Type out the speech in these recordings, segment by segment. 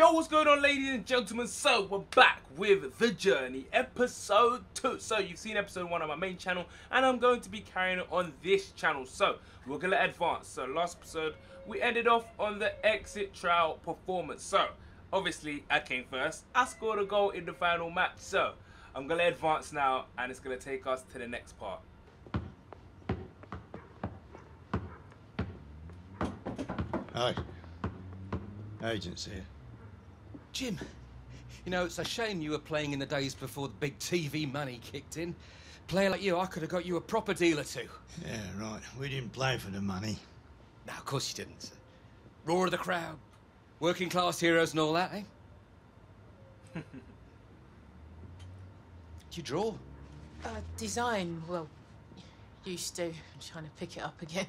Yo, what's going on, ladies and gentlemen? So, we're back with The Journey, episode 2. So, you've seen episode 1 on my main channel, and I'm going to be carrying it on this channel. So, we're going to advance. So, last episode, we ended off on the exit trial performance. So, obviously, I came first. I scored a goal in the final match. So, I'm going to advance now, and it's going to take us to the next part. Hi. Agents here. Jim, you know, it's a shame you were playing in the days before the big TV money kicked in. Player like you, I could have got you a proper deal or two. Yeah, right. We didn't play for the money. No, of course you didn't. Roar of the crowd, working class heroes and all that, eh? Do you draw? Uh, design, well, used to. I'm trying to pick it up again.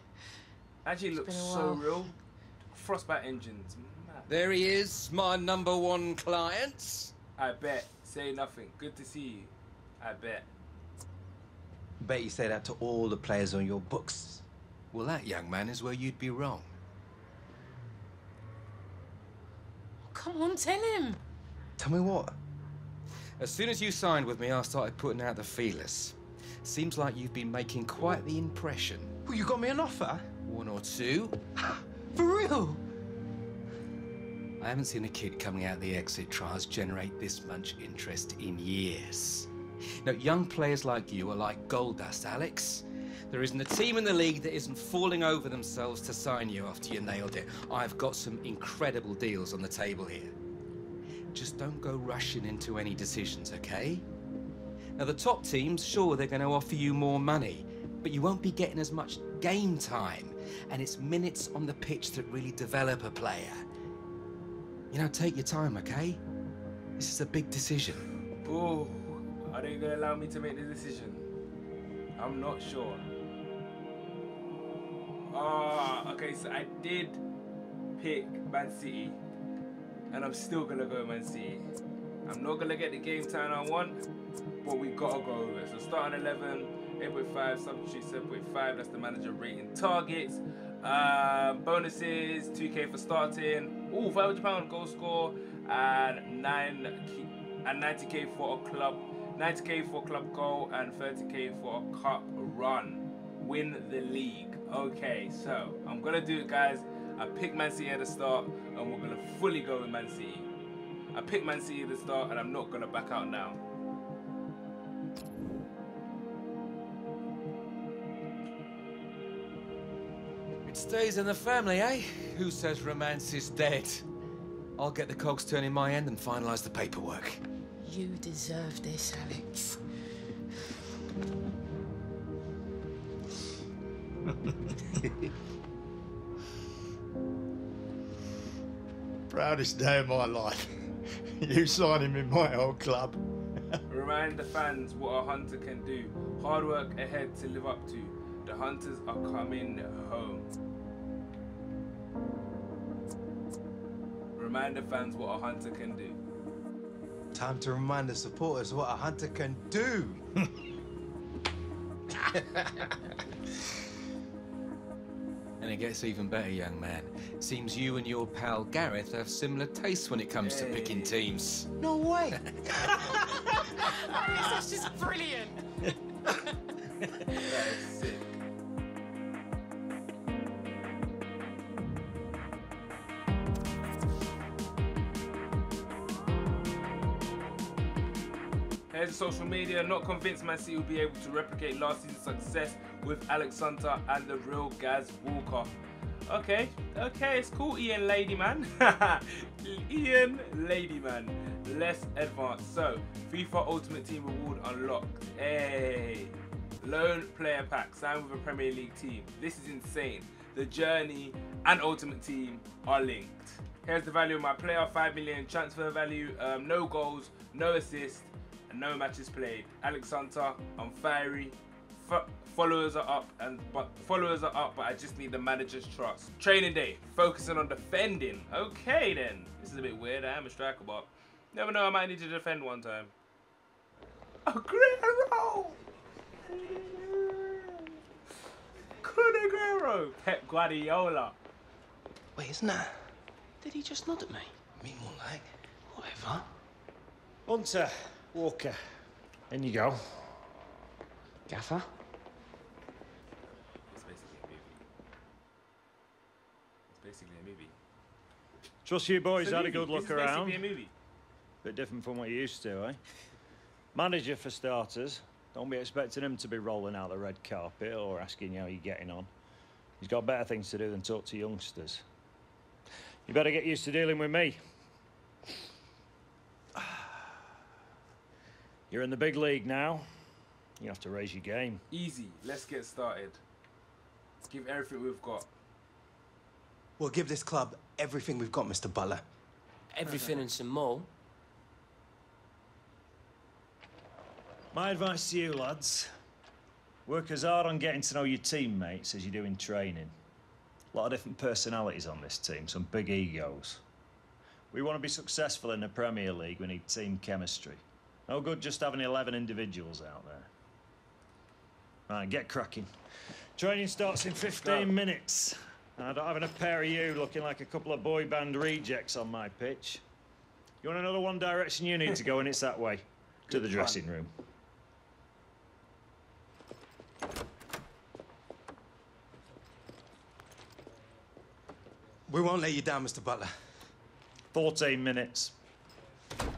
Actually, looks so real. Frostbite engines. Mad. There he is, my number one client. I bet. Say nothing. Good to see you. I bet. Bet you say that to all the players on your books. Well, that young man is where you'd be wrong. Come on, tell him. Tell me what? As soon as you signed with me, I started putting out the feelers. Seems like you've been making quite the impression. Well, you got me an offer? One or two. For real? I haven't seen a kid coming out of the exit trials generate this much interest in years. Now, young players like you are like gold dust, Alex. There isn't a team in the league that isn't falling over themselves to sign you after you nailed it. I've got some incredible deals on the table here. Just don't go rushing into any decisions, okay? Now, the top teams, sure, they're going to offer you more money, but you won't be getting as much game time. And it's minutes on the pitch that really develop a player. You know, take your time, okay? This is a big decision. Oh, are they gonna allow me to make the decision? I'm not sure. Ah, okay, so I did pick Man City, and I'm still gonna go Man City. I'm not gonna get the game time I want, but we gotta go over it. So starting 11, 8.5, substitute 7.5. That's the manager rating targets. Um, bonuses 2k for starting. Ooh, 500 pound goal score and nine and 90k for a club, 90k for a club goal and 30k for a cup run. Win the league. Okay, so I'm gonna do it, guys. I picked Man City at the start, and we're gonna fully go with Man City. I picked Man City at the start, and I'm not gonna back out now. Stays in the family, eh? Who says romance is dead? I'll get the cogs turning my end and finalise the paperwork. You deserve this, Alex. Proudest day of my life. you sign him in my old club. Remind the fans what a hunter can do. Hard work ahead to live up to. The hunters are coming home. Remind the fans what a hunter can do. Time to remind the supporters what a hunter can do. And it gets even better, young man. Seems you and your pal Gareth have similar tastes when it comes to picking teams. No way. Alex, that's just brilliant. Sick. Social media. Not convinced Man City will be able to replicate last season's success with Alex Hunter and the real Gaz Walker. Okay, okay, it's cool, Ian Ladyman. Ian Ladyman. Less advanced. So, FIFA Ultimate Team reward unlocked. Hey, loan player pack. signed with a Premier League team. This is insane. The journey and Ultimate Team are linked. Here's the value of my player: five million transfer value. Um, no goals, no assists, and no matches played. Alex Hunter, I'm fiery. F- followers are up, and but followers are up, but I just need the manager's trust. Training day, focusing on defending. Okay then, this is a bit weird. I am a striker, but never know. I might need to defend one time. Aguero. Kun Aguero. Pep Guardiola. Wait, isn't that? Did he just nod at me? Me more like whatever. Hunter, Walker, in you go. Gaffer? It's basically a movie. It's basically a movie. Trust you boys It's a had a movie. good This look is basically around. a movie. Bit different from what you used to, eh? Manager for starters. Don't be expecting him to be rolling out the red carpet or asking you how you're getting on. He's got better things to do than talk to youngsters. You better get used to dealing with me. You're in the big league now. You have to raise your game. Easy. Let's get started. Let's give everything we've got. We'll give this club everything we've got, Mr. Butler. Everything and some more. My advice to you, lads work as hard on getting to know your teammates as you do in training. A lot of different personalities on this team, some big egos. We want to be successful in the Premier League, we need team chemistry. No good just having 11 individuals out there. Right, get cracking. Training starts in 15 Go. minutes. I don't have a pair of you looking like a couple of boy band rejects on my pitch. You want another one direction you need to go, and it's that way. To the dressing room. We won't let you down, Mr. Butler. 14 minutes. I thought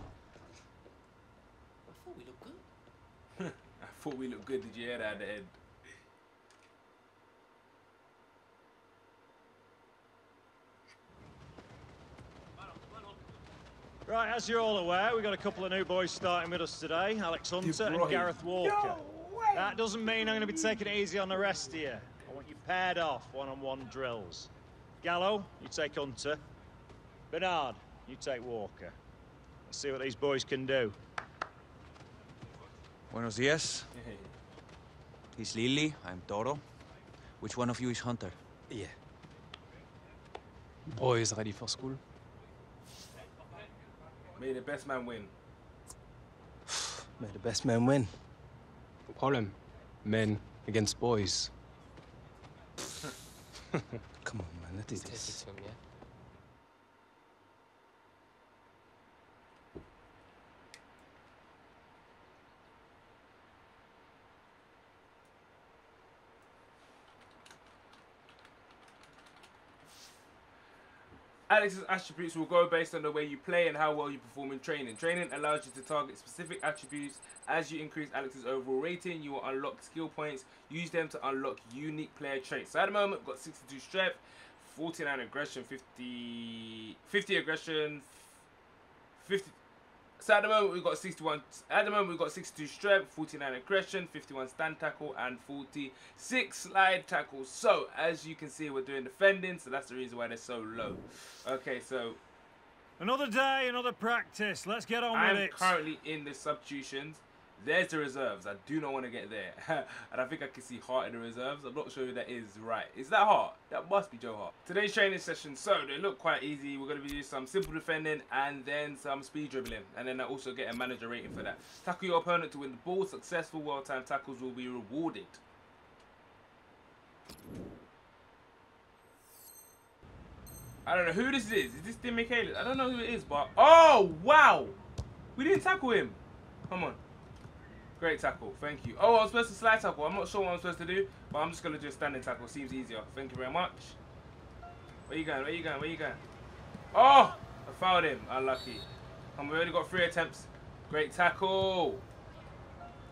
we looked good. I thought we looked good. Did you hear that at the end? Right, as you're all aware, we've got a couple of new boys starting with us today Alex Hunter and. Gareth Walker. That doesn't mean I'm going to be taking it easy on the rest of you. I want you paired off one on one drills. Gallo, you take Hunter. Bernard, you take Walker. Let's see what these boys can do. Buenos dias. He's Lily. I'm Toro. Which one of you is Hunter? Yeah. Boys ready for school? May the best man win. May the best man win. No problem. Men against boys. Come on, man, let's do Take it this. to him, yeah? Alex's attributes will go based on the way you play and how well you perform in training. Training allows you to target specific attributes. As you increase Alex's overall rating, you will unlock skill points. Use them to unlock unique player traits. So at the moment, got 62 strength, 49 aggression, 50, 50 aggression, 50. So at the moment we've got 61. At the moment we've got 62 strength, 49 aggression, 51 stand tackle, and 46 slide tackle. So as you can see, we're doing defending, so that's the reason why they're so low. Okay, so Another day, another practice. Let's get on I'm with it. currently in the substitutions. There's the reserves. I do not want to get there, and I think I can see Hart in the reserves. I'm not sure who that is. Right, is that Hart? That must be Joe Hart. Today's training session. So they look quite easy. We're going to be doing some simple defending and then some speed dribbling, and then I also get a manager rating for that. Tackle your opponent to win the ball. Successful well-timed tackles will be rewarded. I don't know who this is. Is this Tim Michaelis? I don't know who it is, but oh wow, we didn't tackle him. Come on. Great tackle, thank you. Oh, I'm supposed to slide tackle. I'm not sure what I'm supposed to do, but I'm just gonna do a standing tackle. Seems easier. Thank you very much. Where you going? Where you going? Where you going? Oh, I fouled him. Unlucky. Come on, we only got three attempts. Great tackle.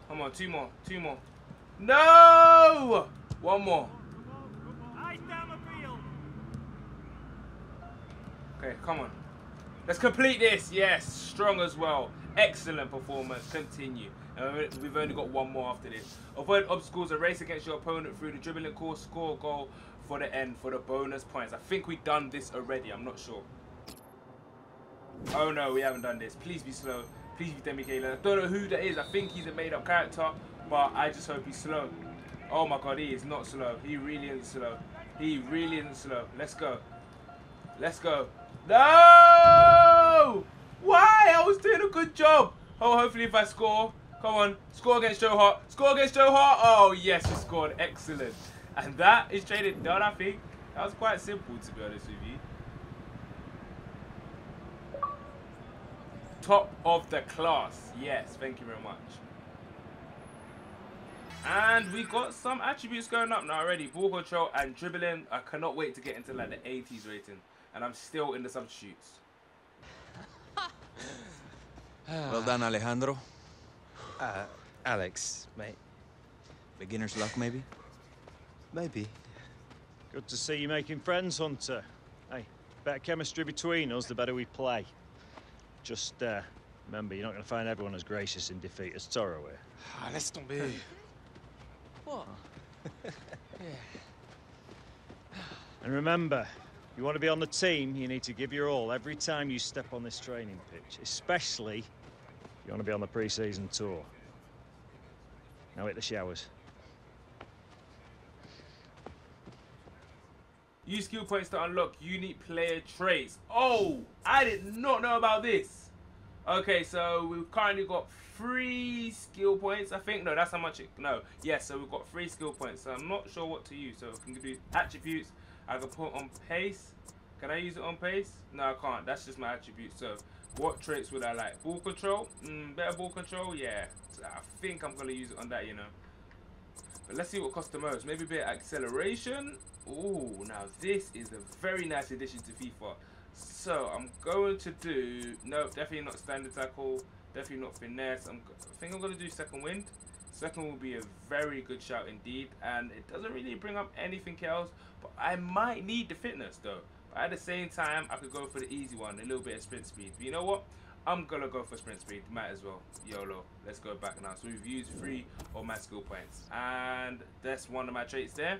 Come on, two more, two more. No! One more. Okay, come on. Let's complete this. Yes, strong as well. Excellent performance. Continue. We- we've only got one more after this. Avoid obstacles and race against your opponent through the dribbling course. Score a goal for the end for the bonus points. I think we've done this already. I'm not sure. Oh no, we haven't done this. Please be slow. Please be Demi. I don't know who that is. I think he's a made up character, but I just hope he's slow. Oh my god, he is not slow. He really isn't slow. He really isn't slow. Let's go. Let's go. No! Why? I was doing a good job. Oh, hopefully if I score. Come on. Score against Joe Hart. Score against Joe Hart. Oh, yes, you scored. Excellent. And that is traded done, I think. That was quite simple, to be honest with you. top of the class. Yes, thank you very much. And we got some attributes going up now already. Ball control and dribbling. I cannot wait to get into like the 80s rating. And I'm still in the substitutes. Well done, Alejandro. Uh, Alex, mate. Beginner's luck, maybe? Maybe. Good to see you making friends, Hunter. Hey, better chemistry between us, the better we play. Just, uh, remember, you're not going to find everyone as gracious in defeat as Toro here. Ah, laisse tomber. What? And remember, you want to be on the team, you need to give your all every time you step on this training pitch, especially if you want to be on the pre-season tour. Now hit the showers. Use skill points to unlock unique player traits. Oh, I did not know about this. Okay, so we've currently got three skill points. I think no, that's how much it. No, yes. so we've got three skill points. So I'm not sure what to use. So we can do attributes. I can put on pace. Can I use it on pace? No, I can't. That's just my attribute. So what traits would I like? Ball control. Mm, better ball control. Yeah. I think I'm gonna use it on that. You know. But let's see what costs the most. Maybe a bit of acceleration. Oh, now this is a very nice addition to FIFA. So I'm going to do no, definitely not standard tackle, definitely not finesse. I'm, I think I'm going to do second wind. Second will be a very good shout indeed, and it doesn't really bring up anything else. But I might need the fitness though. But at the same time, I could go for the easy one, a little bit of sprint speed. But you know what? I'm gonna go for sprint speed. Might as well. YOLO. Let's go back now. So we've used three of my skill points, and that's one of my traits there.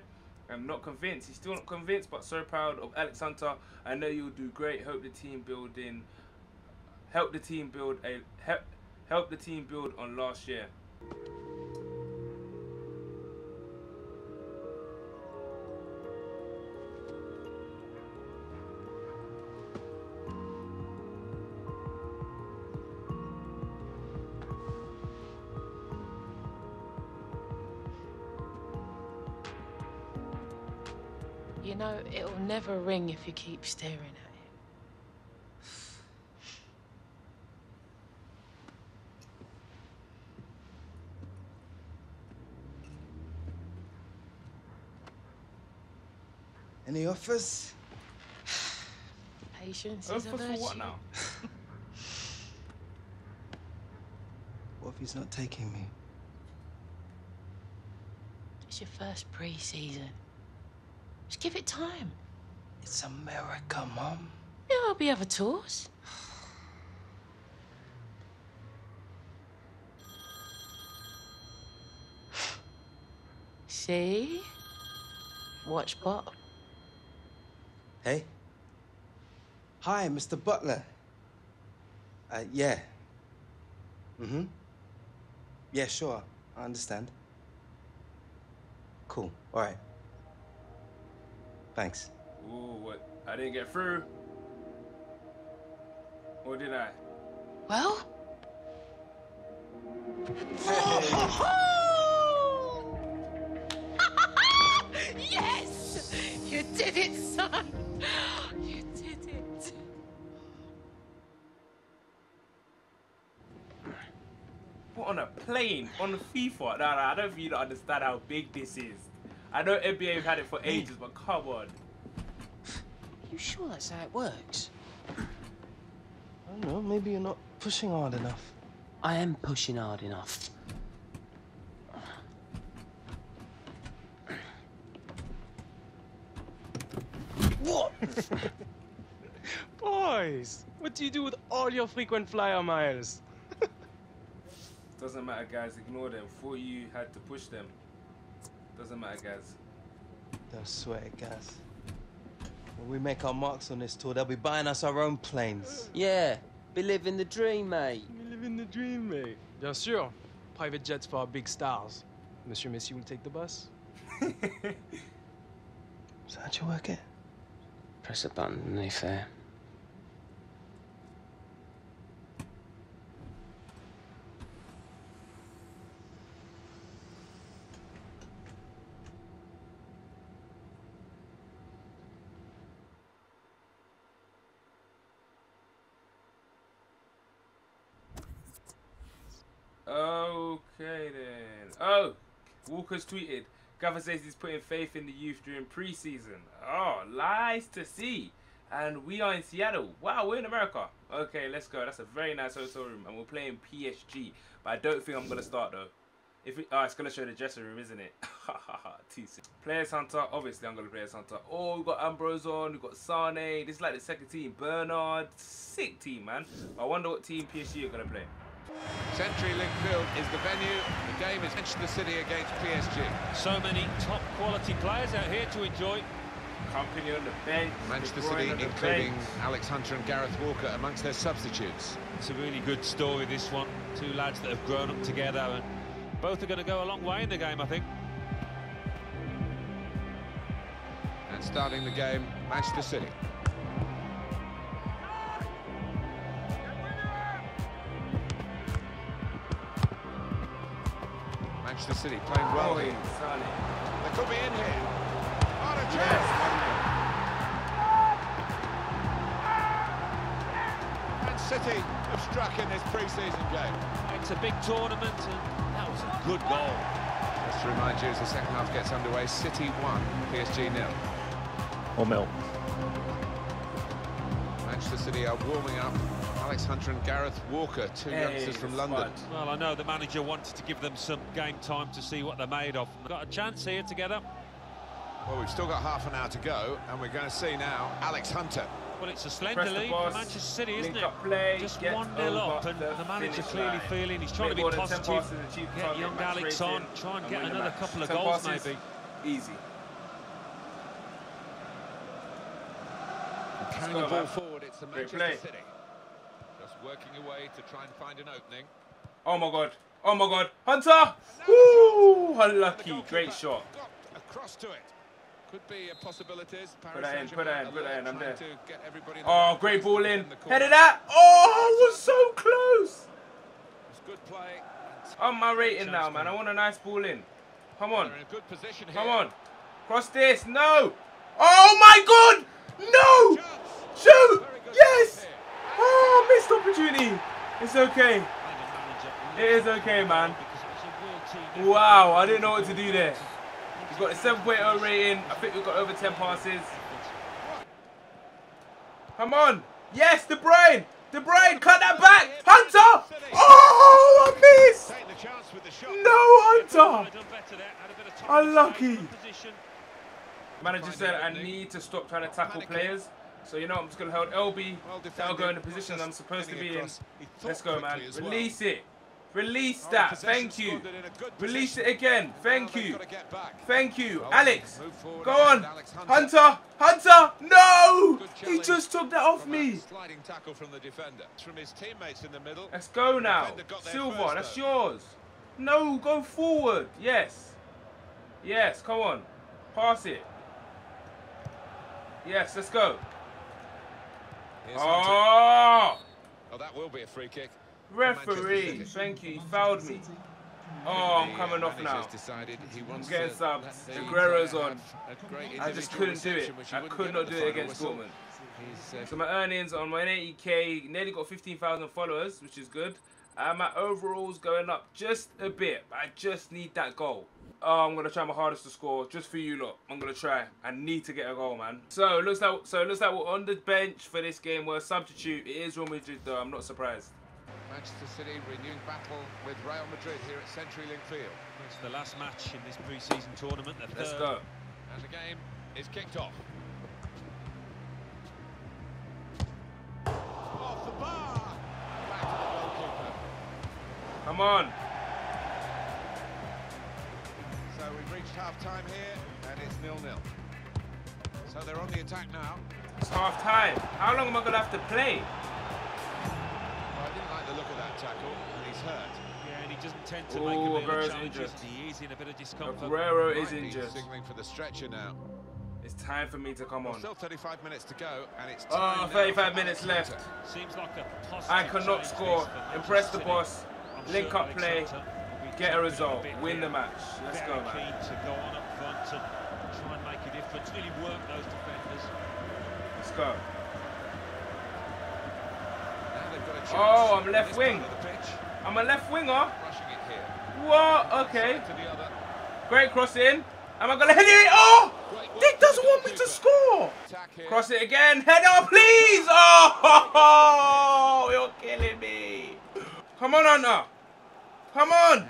I'm not convinced. He's still not convinced, but so proud of Alex Hunter. I know you'll do great. Hope the team building, help the team build a help, help the team build on last year. Know, it'll never ring if you keep staring at it. Any offers? Patience is a for, for virtue. what now? What if he's not taking me? It's your first pre-season. Give it time. It's America, Mom. There'll be other tours. See? Watch bot. Hey. Hi, Mr. Butler. Uh, yeah. Mm-hmm. Yeah, sure. I understand. Cool. All right. Thanks. Ooh, what? I didn't get through. Or did I? Well? yes! You did it, son! You did it. What on a plane on FIFA? No, no, I don't think you understand how big this is. I know NBA have had it for ages, but come on. You sure that's how it works? I don't know. Maybe you're not pushing hard enough. I am pushing hard enough. What? Boys, what do you do with all your frequent flyer miles? Doesn't matter, guys. Ignore them. Thought you had to push them. Doesn't matter, guys. Don't sweat it, guys. When we make our marks on this tour, they'll be buying us our own planes. Yeah, be living the dream, mate. We live in the dream, mate. Bien sûr. Private jets for our big stars. Monsieur Messi will take the bus. So how'd you work it? Press a button underneath there. Okay then. Oh, Walker's tweeted. Gaffer says he's putting faith in the youth during preseason. Oh, nice to see. And we are in Seattle. Wow, we're in America. Okay, let's go. That's a very nice hotel room. And we're playing PSG. But I don't think I'm going to start though. If oh, it's going to show the dressing room, isn't it? Players Hunter. Obviously, I'm going to Players Hunter. Oh, we've got Ambrose on. We've got Sane. This is like the second team. Bernard. Sick team, man. I wonder what team PSG are going to play. Century Link Field is the venue. The game is Manchester City against PSG. So many top quality players out here to enjoy. Company on the bench. Manchester City, including Alex Hunter and Gareth Walker, amongst their substitutes. It's a really good story, this one. Two lads that have grown up together, and both are going to go a long way in the game, I think. And starting the game, Manchester City. Manchester City playing well here. They could be in here. What a chance! Man City have struck in this pre-season game. It's a big tournament, and that was a good goal. Just to remind you, as the second half gets underway, City 1, PSG nil. Or Mill. Manchester City are warming up. Alex Hunter and Gareth Walker, two Hey, youngsters from London. squad. Well, I know the manager wanted to give them some game time to see what they're made of. Got a chance here together. Well, we've still got half an hour to go, and we're going to see now Alex Hunter. Well, it's a slender Press lead for Manchester City, isn't it? play, Just 1 0 over up, and the the manager clearly line. feeling he's trying Make to be positive, get young Alex on, try and and get another couple of 10 goals, passes, maybe. Easy. Carrying go, the ball man. forward, it's the Manchester. City. Working away to try and find an opening. Oh my god. Oh my god. Hunter! Woo! Unlucky. Great shot. Across to it. Could be a possibilities. Put that in, put that in, put that in, I'm there. To get everybody Oh, great ball in. Headed that. Oh, was so close. It's good play. I'm my rating now, man. I want a nice ball in. Come on. They're in a good position here. Come on. Cross this. No. Oh my god. No. Shoot. Yes. Missed opportunity. It's okay. It is okay, man. Wow, I didn't know what to do there. We've got a 7.0 rating. I think we've got over 10 passes. Come on. Yes, De Bruyne. De Bruyne, cut that back. Hunter. Oh, I missed. No, Hunter. Unlucky. Manager said I need to stop trying to tackle players. So you know I'm just gonna hold LB. Well That'll go in the position I'm supposed to be in. across. He thought Let's go, man. well. Release it. Release that. possession Thank you. squandered in a good Release it again. Thank you. gotta get back. Thank you. Alex. Go on. Hunter. Hunter. No. He just took that off me. Sliding tackle from the defender. From his teammates in the middle. Let's go now. Defender got there Silva, that's yours. No, go forward. Yes. Yes, come on. Pass it. Yes, let's go. Oh! Oh, that will be a free kick. Referee, thank you. He fouled me. Oh, I'm coming uh, off now. manager's Decided he wants getting subbed. Aguero's on. have a great I just couldn't do it. reception, which he I could not do it against whistle. Dortmund. Uh, So my earnings on 180k, nearly got 15,000 followers, which is good. And my overalls going up just a bit. I just need that goal. Oh, I'm gonna try my hardest to score just for you lot. I'm gonna try. I need to get a goal, man. So it looks like so it looks like we're on the bench for this game. We're a substitute. It is Real Madrid though. I'm not surprised. Manchester City renewing battle with Real Madrid here at Century Link Field. It's the last match in this pre-season tournament. the Let's third. go. And the game is kicked off. Off the bar! Back to the goalkeeper. Come on. Reached half time here, and it's nil-nil. So they're on the attack now. It's half time. How long am I gonna have to play? Well, I didn't like the look of that tackle, and he's hurt. Yeah, and he doesn't tend to Ooh, make a million Aguero's challenges. injured. He is in a bit of discomfort. Aguero is injured. Signalling for the stretcher now. It's time for me to come Well, on. still 35 minutes to go, and it's Oh, time now 35 minutes Alex left. Hunter. Seems like a positive I cannot score. this for Manchester Impress the boss. I'm Link sure up Alex play. Hunter will be Get a result. Win the match. Let's go, man. keen to go on up front and try and make a difference. Really work those defenders. Let's go. Now they've got a chance Oh, I'm in left wing. part of the pitch. I'm a left winger. Rushing. What? Okay. Great cross in. Am I gonna hit it? Oh! Dick doesn't want me to score. Cross it again. Header, please. Oh, you're killing me. Come on, Hunter. Come on.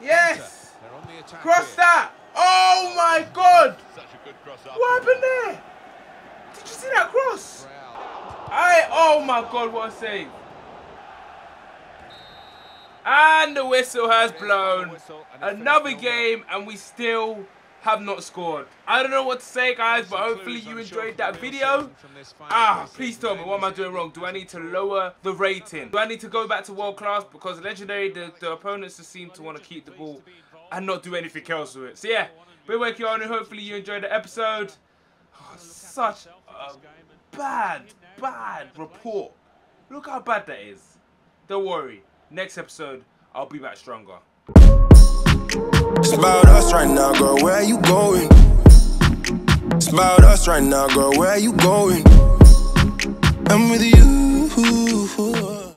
Yes. The Cross that. Oh my God. What happened there? Did you see that cross? I. Oh my God, what a save. And the whistle has blown. Another game, and we still have not scored. I don't know what to say, guys, but hopefully you enjoyed that video. Ah, please tell me, what am I doing wrong? Do I need to lower the rating? Do I need to go back to world class? Because Legendary, the, the opponents just seem to want to keep the ball and not do anything else with it. So yeah, been working on it. Hopefully you enjoyed the episode. Oh, such a bad, bad report. Look how bad that is. Don't worry. Next episode, I'll be back stronger. It's about us right now, girl. Where you going? It's about us right now, girl. Where you going? I'm with you.